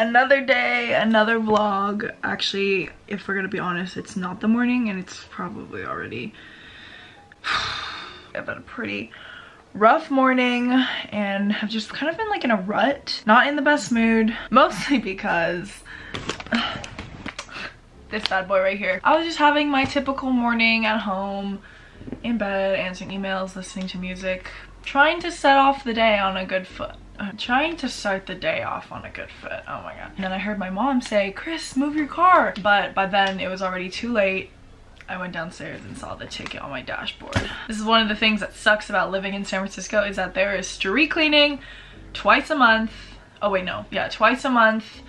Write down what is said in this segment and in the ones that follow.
another day, another vlog. Actually, if we're gonna be honest, it's not the morning and it's probably already I've had a pretty rough morning and have just kind of been like in a rut. Not in the best mood, mostly because this bad boy right here. I was just having my typical morning at home, in bed, answering emails, listening to music, trying to set off the day on a good foot. I'm trying to start the day off on a good foot. Oh my god. And then I heard my mom say, Kris, move your car. But by then it was already too late. I went downstairs and saw the ticket on my dashboard. This is one of the things that sucks about living in San Francisco is that there is street cleaning twice a month. Oh wait, no. Yeah, twice a month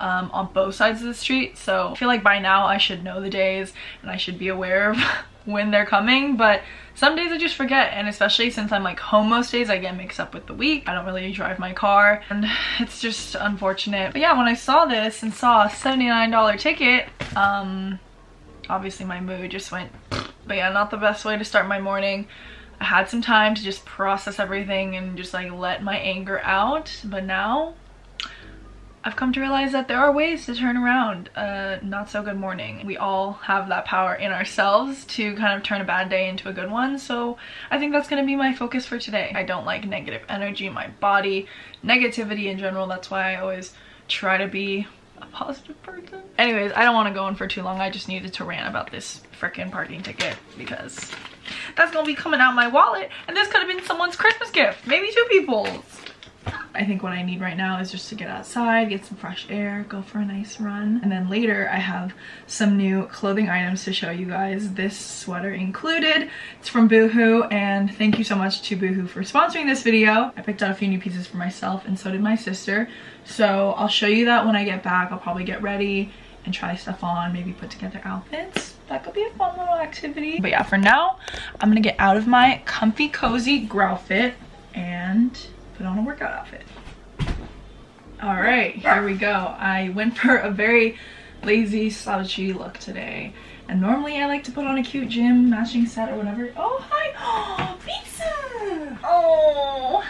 um, on both sides of the street. So I feel like by now I should know the days and I should be aware of when they're coming. But some days I just forget and especially since I'm like home most days I get mixed up with the week. I don't really drive my car and it's just unfortunate. But yeah, when I saw this and saw a $79 ticket, um, obviously my mood just went, but yeah, not the best way to start my morning. I had some time to just process everything and just like let my anger out, but now I've come to realize that there are ways to turn around a not so good morning. We all have that power in ourselves to kind of turn a bad day into a good one. So I think that's going to be my focus for today. I don't like negative energy in my body, negativity in general. That's why I always try to be a positive person. Anyways, I don't want to go on for too long. I just needed to rant about this freaking parking ticket because that's going to be coming out my wallet and this could have been someone's Christmas gift. Maybe two people's. I think what I need right now is just to get outside, get some fresh air, go for a nice run. And then later I have some new clothing items to show you guys. This sweater included. It's from Boohoo and thank you so much to Boohoo for sponsoring this video. I picked out a few new pieces for myself and so did my sister. So I'll show you that when I get back. I'll probably get ready and try stuff on, maybe put together outfits. That could be a fun little activity. But yeah, for now, I'm gonna get out of my comfy, cozy Growlfit and put on a workout outfit. All right, here we go. I went for a very lazy, slouchy look today. And normally I like to put on a cute gym matching set or whatever. Oh, hi. Oh, pizza. Oh.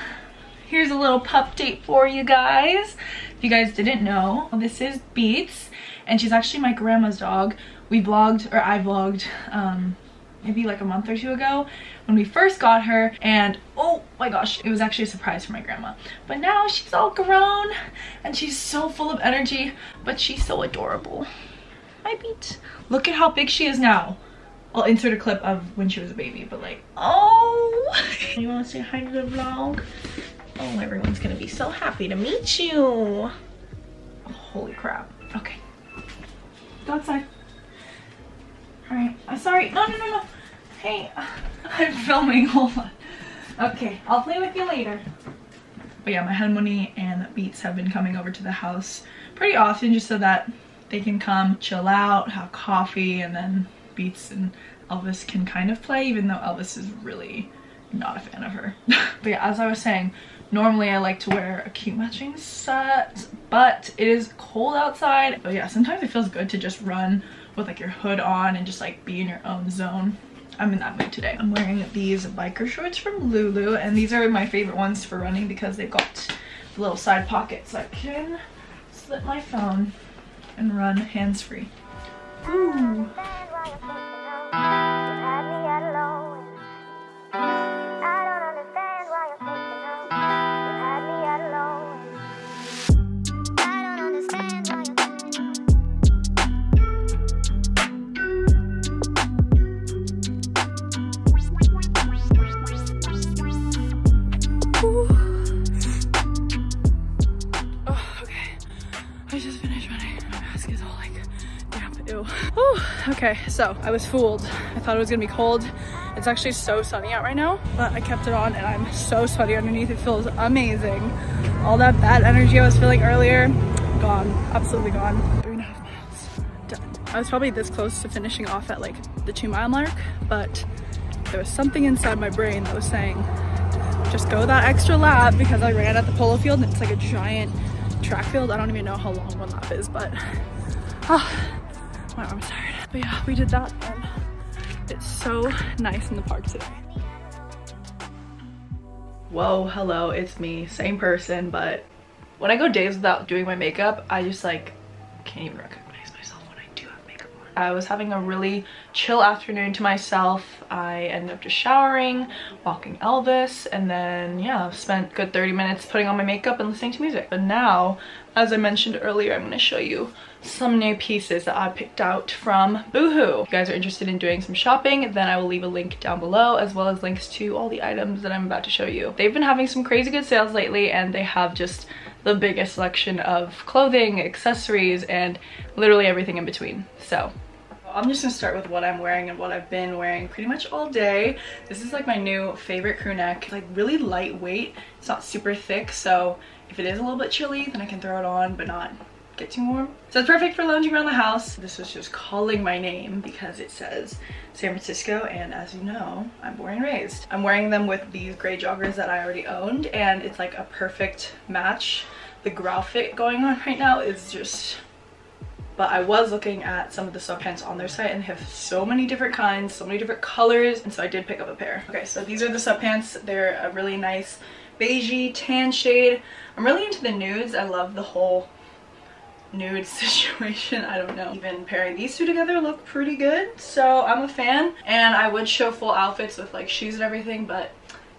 Here's a little pup date for you guys. If you guys didn't know, this is Beats. And she's actually my grandma's dog. We vlogged, or I vlogged, um, maybe like a month or two ago when we first got her and oh my gosh it was actually a surprise for my grandma. But now she's all grown and she's so full of energy but she's so adorable. Hi beat look at how big she is now. I'll insert a clip of when she was a baby but like oh! You want to say hi to the vlog? Oh everyone's gonna be so happy to meet you. Holy crap. Okay. Go outside all right, I'm sorry. No, no, no, no. Hey, I'm filming. Hold on. Okay, I'll play with you later. But yeah, my Harmony and Beats have been coming over to the house pretty often just so that they can come chill out, have coffee, and then Beats and Elvis can kind of play, even though Elvis is really not a fan of her. but yeah, as I was saying, normally I like to wear a cute matching set, but it is cold outside. But yeah, sometimes it feels good to just run with like your hood on and just like be in your own zone. I'm in that mood today. I'm wearing these biker shorts from Lulu and these are my favorite ones for running because they've got the little side pockets I can slip my phone and run hands-free. Ooh. Okay, so I was fooled. I thought it was gonna be cold. It's actually so sunny out right now, but I kept it on and I'm so sweaty underneath. It feels amazing. All that bad energy I was feeling earlier, gone, absolutely gone. Three and a half miles, done. I was probably this close to finishing off at like the two mile mark, but there was something inside my brain that was saying, just go that extra lap because I ran at the polo field and it's like a giant track field. I don't even know how long one lap is, but oh, my arm's tired. But yeah, we did that and it's so nice in the park today. Whoa, hello, it's me. Same person, but When I go days without doing my makeup, I just like can't even recognize I was having a really chill afternoon to myself. I ended up just showering, walking Elvis, and then yeah, spent good 30 minutes putting on my makeup and listening to music. But now, as I mentioned earlier, I'm gonna show you some new pieces that I picked out from Boohoo. If you guys are interested in doing some shopping, then I will leave a link down below as well as links to all the items that I'm about to show you. They've been having some crazy good sales lately and they have just the biggest selection of clothing, accessories, and literally everything in between. So I'm just gonna start with what I'm wearing and what I've been wearing pretty much all day. This is like my new favorite crew neck. It's like really lightweight. It's not super thick, so if it is a little bit chilly, then I can throw it on, but not get too warm. So it's perfect for lounging around the house. This was just calling my name because it says San Francisco and as you know, I'm born and raised. I'm wearing them with these gray joggers that I already owned and it's like a perfect match. The growl fit going on right now is just but I was looking at some of the sweatpants on their site and they have so many different kinds, so many different colors, and so I did pick up a pair. Okay, so these are the sweatpants. They're a really nice beigey tan shade. I'm really into the nudes. I love the whole nude situation i don't know even pairing these two together look pretty good so i'm a fan and i would show full outfits with like shoes and everything but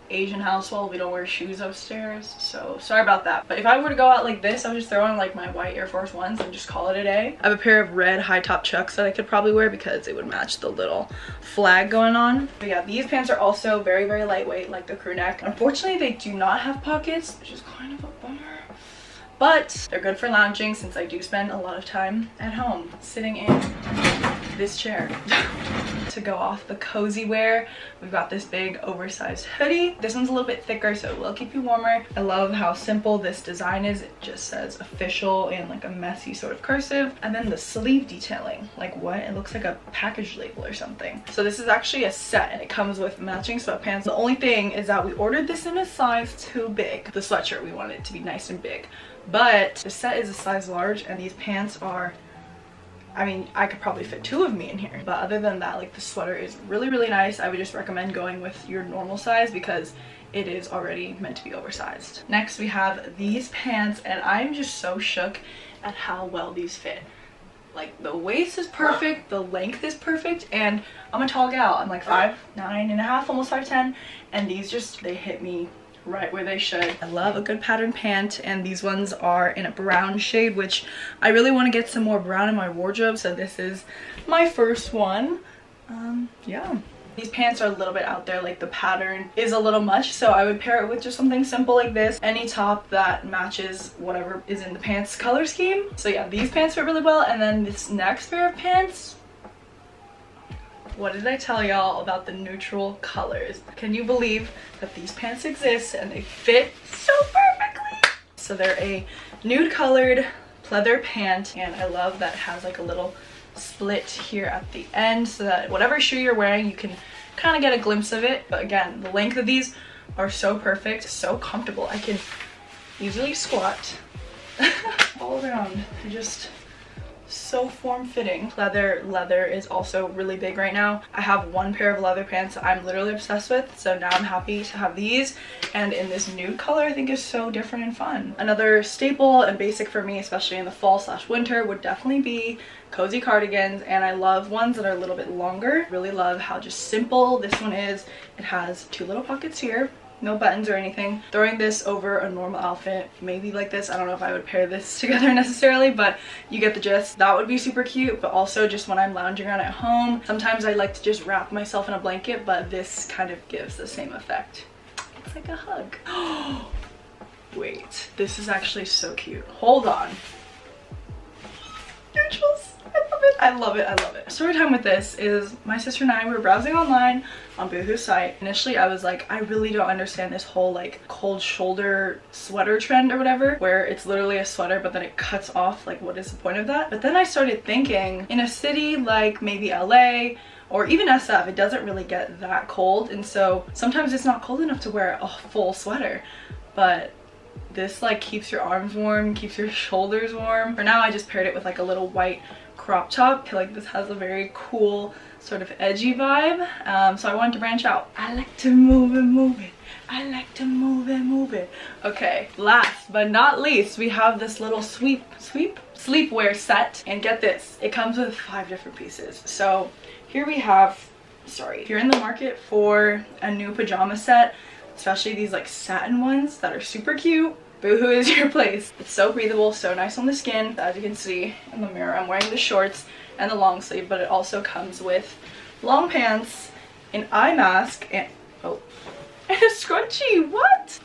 asian household. We don't wear shoes upstairs so sorry about that. But if i were to go out like this i would just throw on like my white air force ones and just call it a day. I have a pair of red high top chucks that i could probably wear because it would match the little flag going on. But yeah these pants are also very very lightweight like the crew neck. Unfortunately they do not have pockets which is kind of a bummer. But they're good for lounging since I do spend a lot of time at home sitting in this chair. to go off the cozy wear, we've got this big oversized hoodie. This one's a little bit thicker, so it will keep you warmer. I love how simple this design is. It just says official in like a messy sort of cursive. And then the sleeve detailing, like what? It looks like a package label or something. So this is actually a set and it comes with matching sweatpants. The only thing is that we ordered this in a size too big. The sweatshirt, we wanted it to be nice and big but the set is a size large and these pants are I mean, I could probably fit two of me in here. But other than that, like the sweater is really, really nice. I would just recommend going with your normal size because it is already meant to be oversized. Next, we have these pants and I'm just so shook at how well these fit. Like the waist is perfect, the length is perfect, and I'm a tall gal. I'm like five, nine and a half, almost 5'10", and these just, they hit me right where they should. I love a good pattern pant and these ones are in a brown shade which I really want to get some more brown in my wardrobe so this is my first one. Um, yeah. These pants are a little bit out there, like the pattern is a little much, so I would pair it with just something simple like this. Any top that matches whatever is in the pants color scheme. So yeah, these pants fit really well, and then this next pair of pants what did I tell y'all about the neutral colors? Can you believe that these pants exist and they fit so perfectly? So they're a nude colored pleather pant and I love that it has like a little split here at the end so that whatever shoe you're wearing you can kind of get a glimpse of it. But again, the length of these are so perfect, so comfortable. I can easily squat all around. I just so form-fitting. Leather leather is also really big right now. I have one pair of leather pants I'm literally obsessed with, so now I'm happy to have these. And in this nude color, I think is so different and fun. Another staple and basic for me, especially in the fall slash winter, would definitely be cozy cardigans and I love ones that are a little bit longer. Really love how just simple this one is. It has two little pockets here no buttons or anything. Throwing this over a normal outfit, maybe like this. I don't know if I would pair this together necessarily, but you get the gist. That would be super cute, but also just when I'm lounging around at home, sometimes I like to just wrap myself in a blanket, but this kind of gives the same effect. It's like a hug. Wait, this is actually so cute. Hold on. I love it. I love it. Story time with this is my sister and I were browsing online on Boohoo's site. Initially, I was like, I really don't understand this whole like cold shoulder sweater trend or whatever, where it's literally a sweater, but then it cuts off. Like, what is the point of that? But then I started thinking in a city like maybe LA or even SF, it doesn't really get that cold. And so sometimes it's not cold enough to wear a full sweater, but this like keeps your arms warm, keeps your shoulders warm. For now, I just paired it with like a little white crop top. I feel like this has a very cool sort of edgy vibe. Um, so I wanted to branch out. I like to move and move it. I like to move and move it. Okay, last but not least, we have this little sweep, sweep? Sleepwear set. And get this, it comes with five different pieces. So here we have, sorry, if you're in the market for a new pajama set, especially these like satin ones that are super cute, Boohoo is your place. It's so breathable, so nice on the skin. As you can see in the mirror, I'm wearing the shorts and the long sleeve, but it also comes with long pants, an eye mask, and oh, and a scrunchie. What?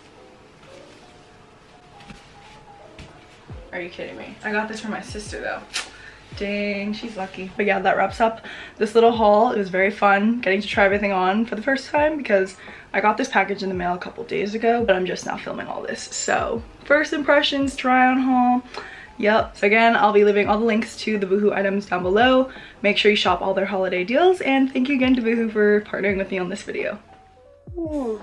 Are you kidding me? I got this for my sister though. Dang, she's lucky. But yeah, that wraps up this little haul. It was very fun getting to try everything on for the first time because I got this package in the mail a couple days ago, but I'm just now filming all this. So first impressions, try on haul. Yep. So again, I'll be leaving all the links to the Boohoo items down below. Make sure you shop all their holiday deals and thank you again to Boohoo for partnering with me on this video. Ooh.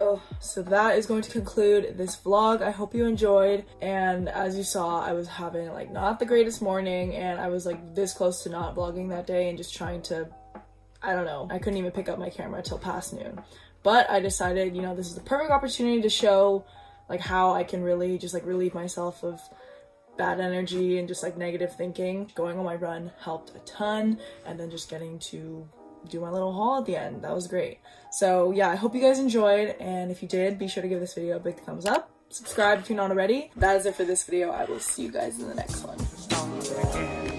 Oh, so that is going to conclude this vlog. I hope you enjoyed. And as you saw, I was having like not the greatest morning and I was like this close to not vlogging that day and just trying to, I don't know, I couldn't even pick up my camera till past noon. But I decided, you know, this is the perfect opportunity to show like how I can really just like relieve myself of bad energy and just like negative thinking. Going on my run helped a ton and then just getting to do my little haul at the end. That was great. So yeah, I hope you guys enjoyed. And if you did, be sure to give this video a big thumbs up. Subscribe if you're not already. That is it for this video. I will see you guys in the next one.